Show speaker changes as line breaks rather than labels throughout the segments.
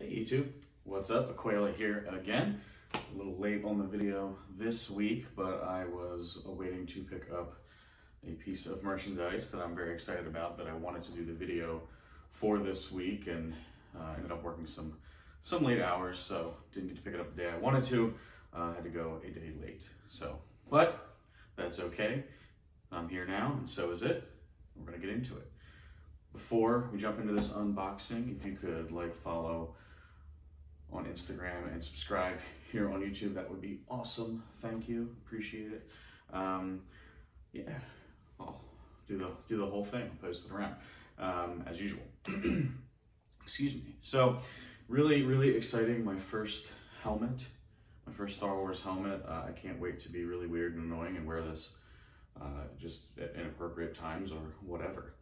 Hey YouTube, what's up? Aquila here again. A little late on the video this week, but I was waiting to pick up a piece of merchandise that I'm very excited about that I wanted to do the video for this week and uh, ended up working some some late hours, so didn't get to pick it up the day I wanted to. Uh, had to go a day late, so but that's okay. I'm here now, and so is it. We're gonna get into it. Before we jump into this unboxing, if you could like, follow on Instagram and subscribe here on YouTube, that would be awesome. Thank you, appreciate it. Um, yeah, I'll do the do the whole thing, post it around um, as usual. Excuse me. So, really, really exciting. My first helmet, my first Star Wars helmet. Uh, I can't wait to be really weird and annoying and wear this uh, just at inappropriate times or whatever.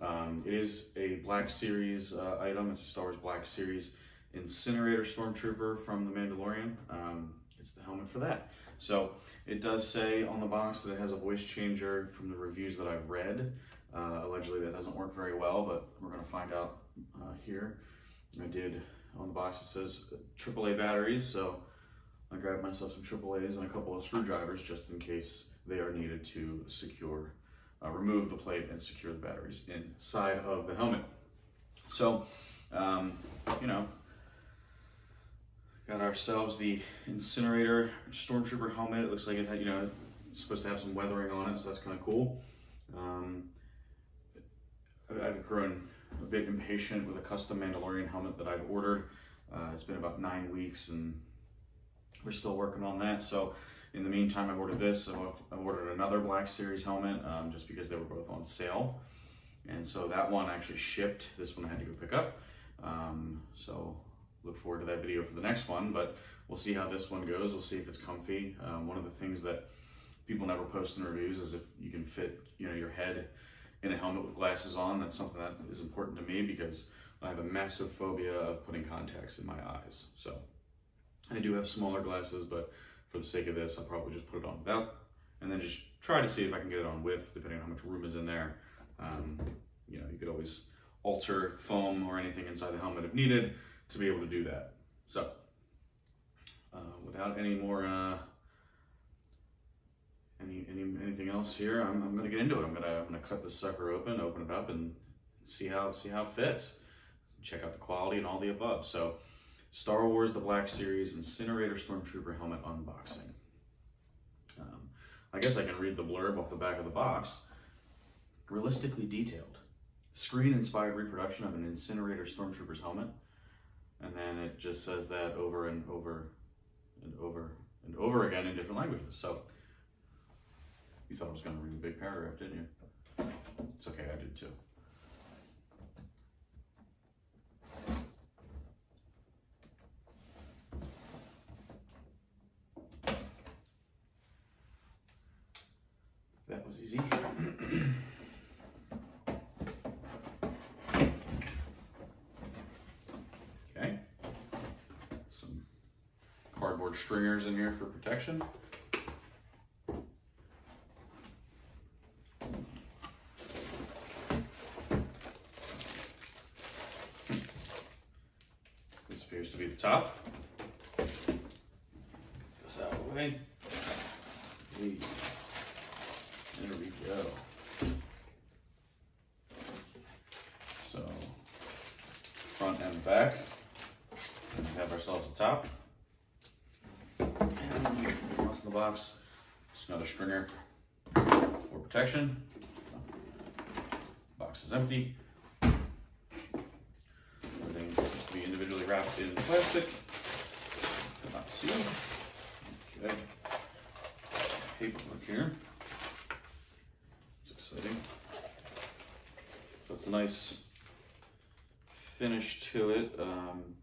Um, it is a Black Series uh, item. It's a Star Wars Black Series Incinerator Stormtrooper from The Mandalorian. Um, it's the helmet for that. So it does say on the box that it has a voice changer from the reviews that I've read. Uh, allegedly that doesn't work very well, but we're gonna find out uh, here. I did, on the box it says AAA batteries, so I grabbed myself some AAAs and a couple of screwdrivers just in case they are needed to secure, uh, remove the plate and secure the batteries inside of the helmet. So, um, you know, got ourselves the incinerator stormtrooper helmet. It looks like it had, you know, it's supposed to have some weathering on it, so that's kind of cool. Um, I've grown a bit impatient with a custom Mandalorian helmet that I've ordered. Uh, it's been about nine weeks and we're still working on that. So in the meantime, I've ordered this. I've ordered another Black Series helmet um, just because they were both on sale. And so that one actually shipped. This one I had to go pick up. Um, so look forward to that video for the next one, but we'll see how this one goes. We'll see if it's comfy. Um, one of the things that people never post in reviews is if you can fit, you know, your head in a helmet with glasses on. That's something that is important to me because I have a massive phobia of putting contacts in my eyes. So I do have smaller glasses, but for the sake of this, I'll probably just put it on without and then just try to see if I can get it on with, depending on how much room is in there. Um, you know, you could always alter foam or anything inside the helmet if needed to be able to do that. So, uh, without any more, uh, any, any anything else here, I'm, I'm gonna get into it. I'm gonna I'm gonna cut this sucker open, open it up, and see how see how it fits. Check out the quality and all the above. So, Star Wars: The Black Series Incinerator Stormtrooper helmet unboxing. Um, I guess I can read the blurb off the back of the box. Realistically detailed, screen-inspired reproduction of an Incinerator Stormtrooper's helmet and then it just says that over and over and over and over again in different languages. So you thought I was going to read a big paragraph, didn't you? It's okay, I did too. That was easy. Cardboard stringers in here for protection. This appears to be the top. Get this out of the way. There we go. So, front and back. And we have ourselves a top box. Just another stringer for protection. Box is empty. Everything has to be individually wrapped in plastic. Not sealed. Okay. Paperwork here. It's exciting. So it's a nice finish to it. Um,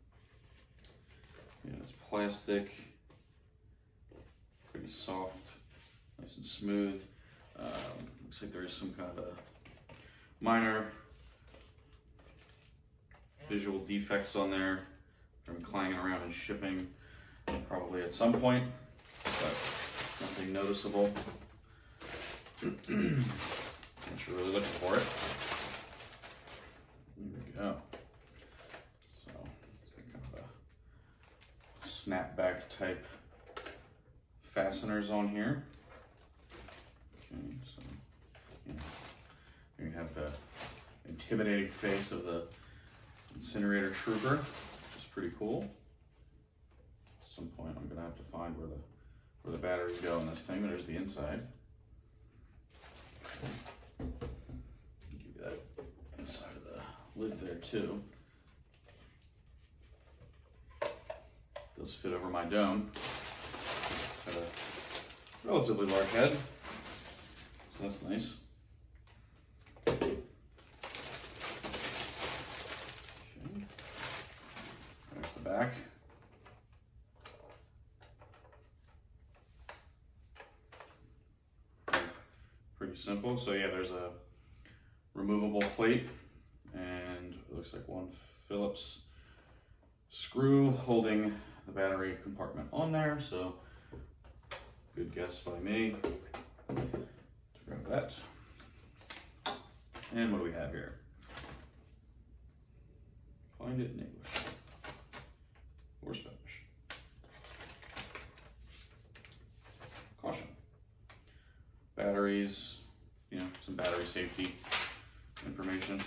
you know, it's plastic pretty soft, nice and smooth. Um, looks like there is some kind of a minor visual defects on there from clanging around and shipping probably at some point, but nothing noticeable. I'm sure really looking for it. Here we go. So, it's kind of a snapback type fasteners on here. Okay, so you here you have the intimidating face of the incinerator trooper, which is pretty cool. At some point I'm gonna have to find where the where the batteries go in this thing. but There's the inside. Give you that inside of the lid there too. Does fit over my dome. A relatively large head, so that's nice. There's the back. Pretty simple. So yeah, there's a removable plate and it looks like one Phillips screw holding the battery compartment on there. So good guess by me. Grab that. And what do we have here? Find it in English or Spanish. Caution. Batteries, you know, some battery safety information.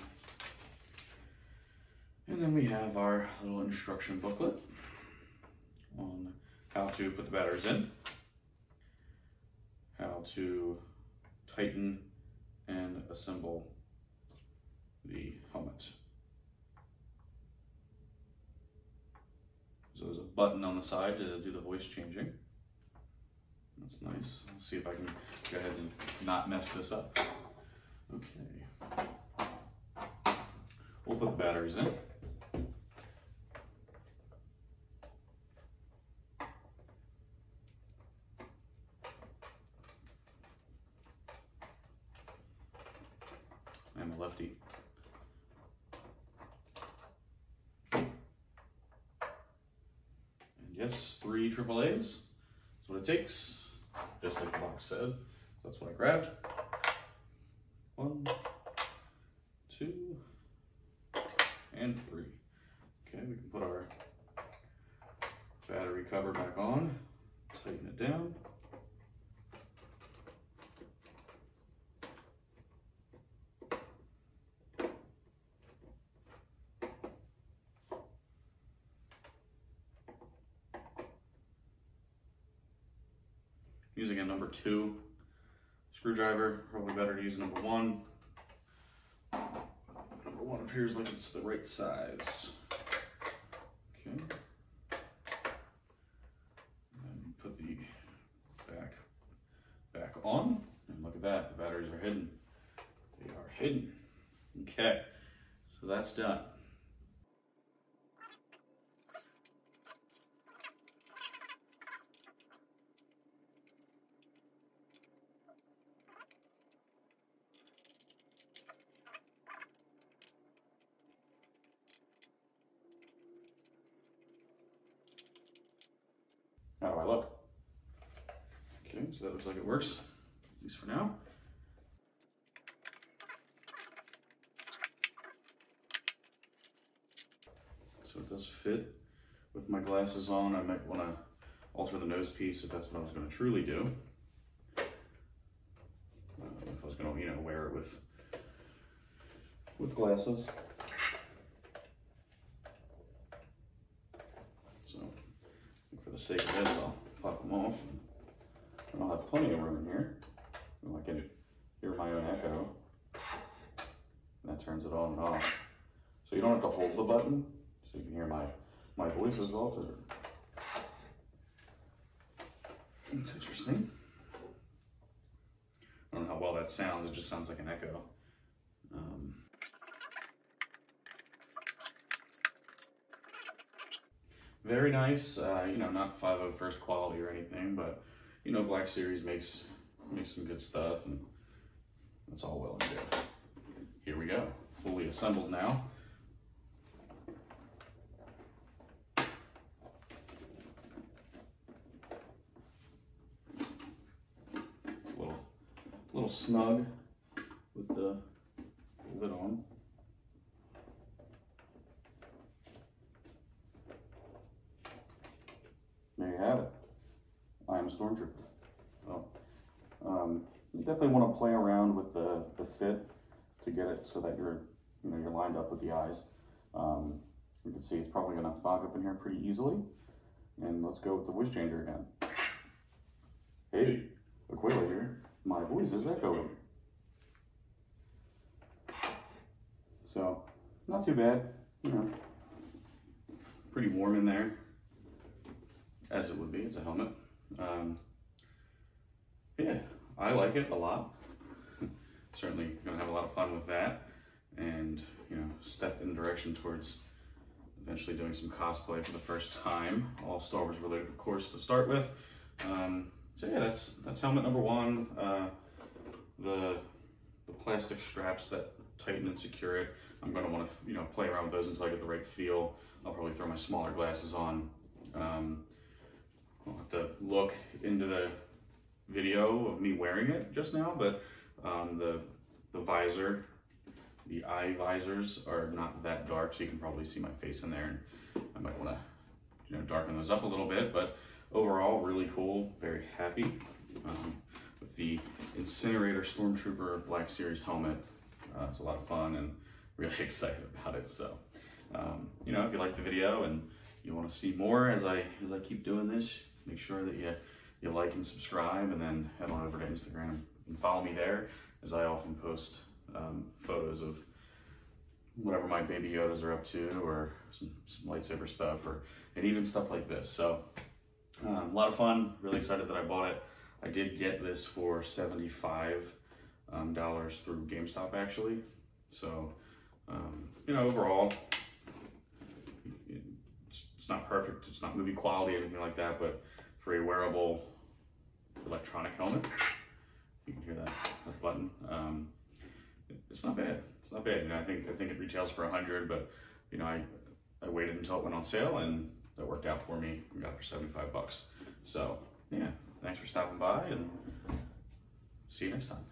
And then we have our little instruction booklet on how to put the batteries in, how to tighten and assemble the helmet. So there's a button on the side to do the voice changing. That's nice. Let's see if I can go ahead and not mess this up. Okay. We'll put the batteries in. I'm a lefty. And yes, three triple A's. That's what it takes. Just like the box said. That's what I grabbed. One, two, and three. Okay, we can put our battery cover back on, tighten it down. Using a number two screwdriver, probably better to use number one. Number one appears like it's the right size. Okay. And put the back back on, and look at that, the batteries are hidden. They are hidden. Okay, so that's done. How do I look? Okay, so that looks like it works, at least for now. So it does fit with my glasses on. I might want to alter the nose piece if that's what I was going to truly do. Uh, if I was going to, you know, wear it with with glasses. So for the sake of this, I'll pop them off. Have plenty of room in here. And I can hear my own echo. And that turns it on and off. So you don't have to hold the button, so you can hear my, my voice as well too. It's interesting. I don't know how well that sounds, it just sounds like an echo. Um, very nice. Uh, you know, not 501st quality or anything, but you know, Black Series makes makes some good stuff, and that's all well and good. Here we go, fully assembled now. A little, little snug with the lid on. there you have it. I am a stormtrooper. So, um, you definitely want to play around with the, the fit to get it so that you're, you know, you're lined up with the eyes. Um, you can see it's probably going to fog up in here pretty easily. And let's go with the voice changer again. Hey, Aquila here. My voice is echoing. So, not too bad, you know. Pretty warm in there, as it would be. It's a helmet. Um, yeah, I like it a lot. Certainly gonna have a lot of fun with that and, you know, step in direction towards eventually doing some cosplay for the first time, all Star Wars related, of course, to start with. Um, so yeah, that's that's helmet number one. Uh, the the plastic straps that tighten and secure it. I'm to want to you know play around with those until I get the right feel. I'll probably throw my smaller glasses on. Um, I'll have to look into the video of me wearing it just now, but um, the the visor, the eye visors are not that dark, so you can probably see my face in there, and I might want to you know darken those up a little bit. But overall, really cool. Very happy um, with the Incinerator Stormtrooper Black Series helmet. Uh, it's a lot of fun and really excited about it. So, um, you know, if you like the video and you want to see more as I as I keep doing this, make sure that you you like and subscribe, and then head on over to Instagram and follow me there, as I often post um, photos of whatever my baby Yodas are up to, or some, some lightsaber stuff, or and even stuff like this. So, um, a lot of fun. Really excited that I bought it. I did get this for seventy-five um, dollars through GameStop actually. So, um, you know, overall, it's, not perfect. It's not movie quality, anything like that, but for a wearable electronic helmet, you can hear that, that button. Um, it's not bad. It's not bad. You know, I think I think it retails for a hundred, but you know, I I waited until it went on sale and that worked out for me. Got it for 75 bucks. So yeah, thanks for stopping by and see you next time.